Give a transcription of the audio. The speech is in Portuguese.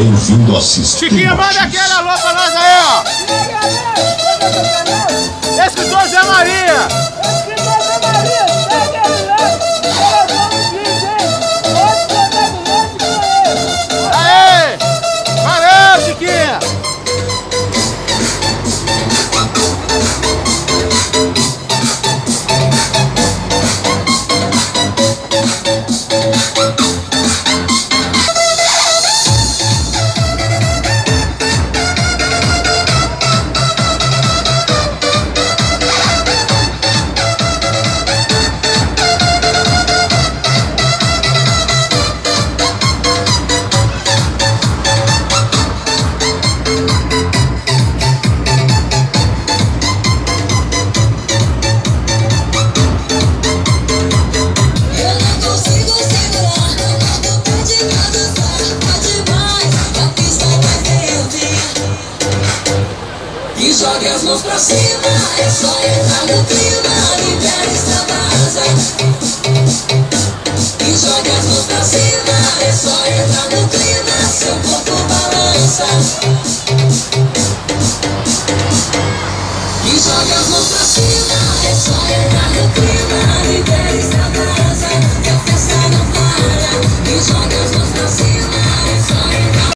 Bem-vindo a Sistema Chiquinho, manda aquele alô pra E jogue as mãos pra cima É só entrar no clima Mulher extravasa E jogue as mãos pra cima É só entrar no clima Seu corpo balança. E jogue as mãos pra cima É só entrar no clima.